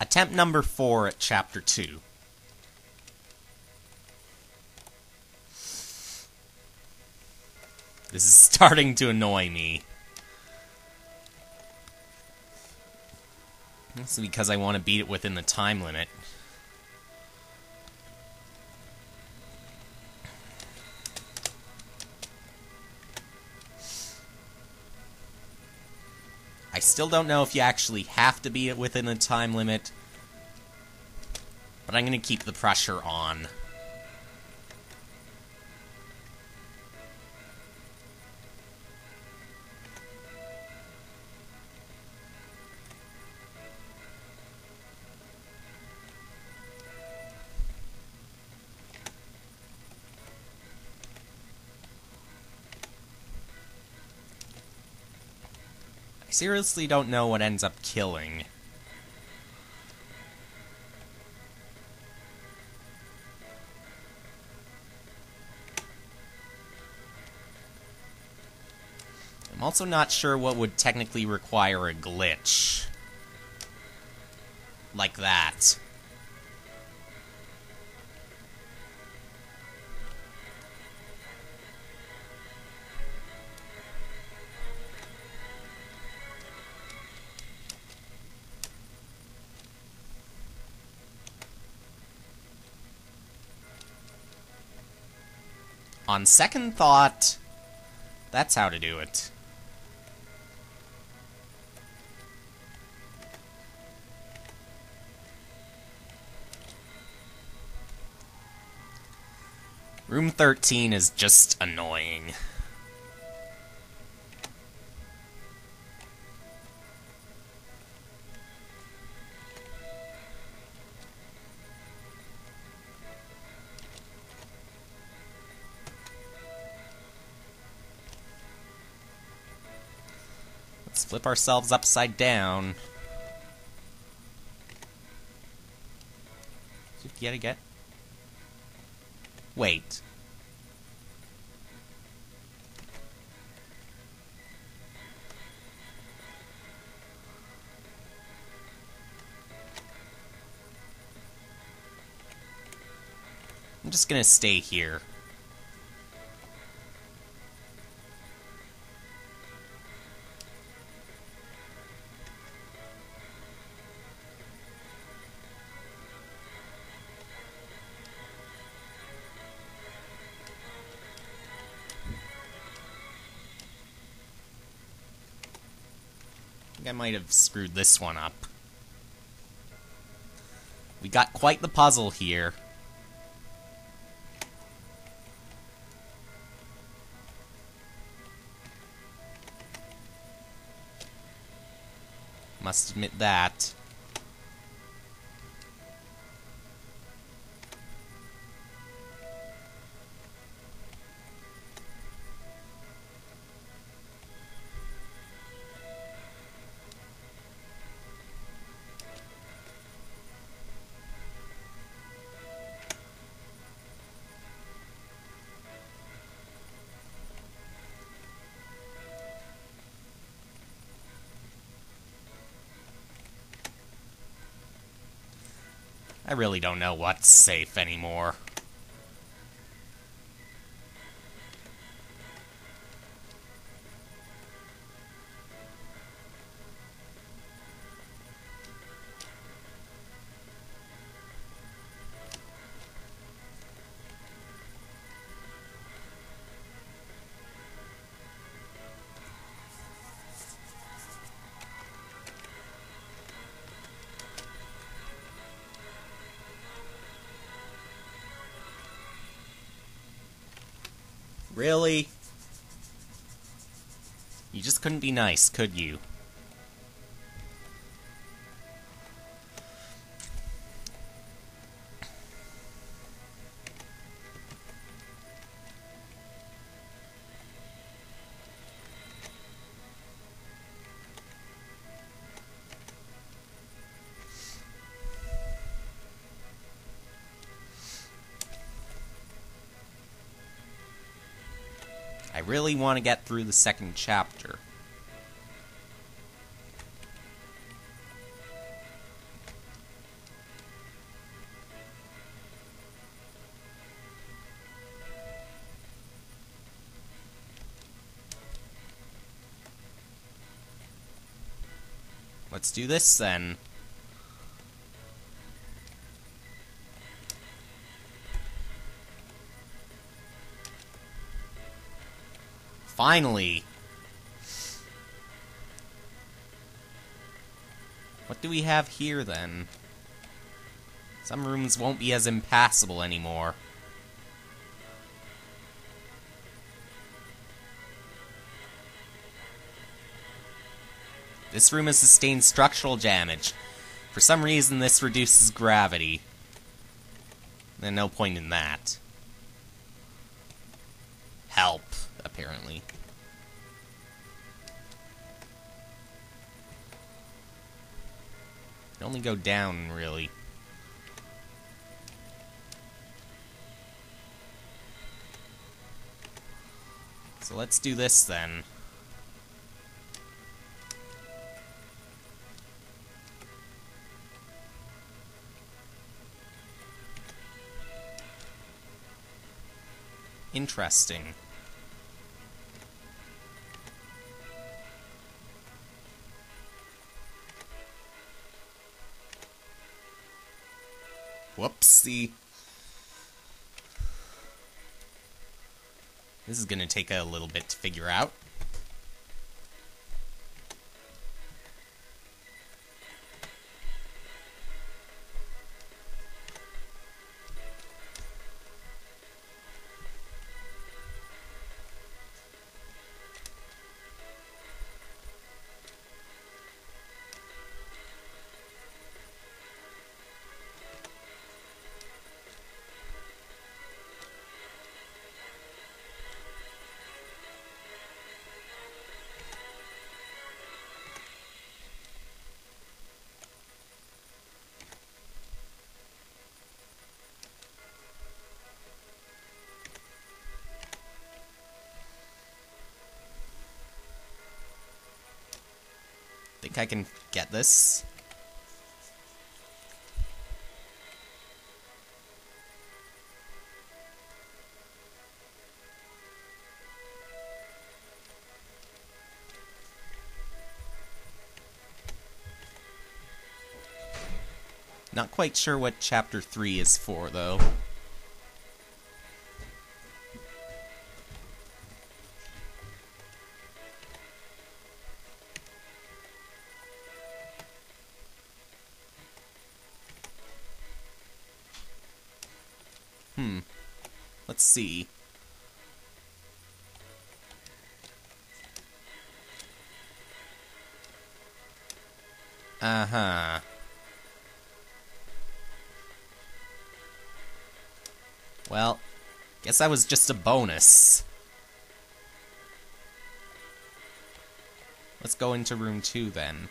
Attempt number four at chapter two. This is starting to annoy me. This is because I want to beat it within the time limit. Still don't know if you actually have to be within the time limit, but I'm going to keep the pressure on. Seriously don't know what ends up killing. I'm also not sure what would technically require a glitch. Like that. On second thought, that's how to do it. Room 13 is just annoying. Let's flip ourselves upside down. Yet again. Wait. I'm just gonna stay here. I might have screwed this one up. We got quite the puzzle here. Must admit that. I really don't know what's safe anymore. Really? You just couldn't be nice, could you? I really want to get through the second chapter. Let's do this then. Finally! What do we have here then? Some rooms won't be as impassable anymore. This room has sustained structural damage. For some reason, this reduces gravity. And no point in that. Help, apparently. It only go down, really. So let's do this then. Interesting. Whoopsie. This is going to take a little bit to figure out. Think I can get this? Not quite sure what chapter 3 is for, though. Hmm. Let's see. Uh-huh. Well, guess that was just a bonus. Let's go into room two then.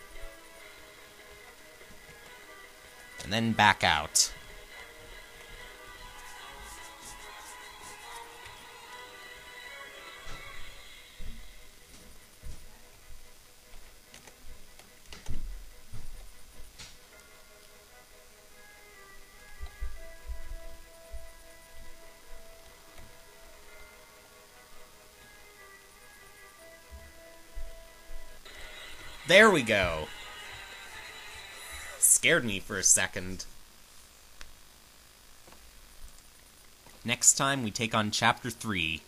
And then back out. There we go. Scared me for a second. Next time we take on Chapter 3